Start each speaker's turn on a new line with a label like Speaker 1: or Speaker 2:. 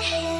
Speaker 1: head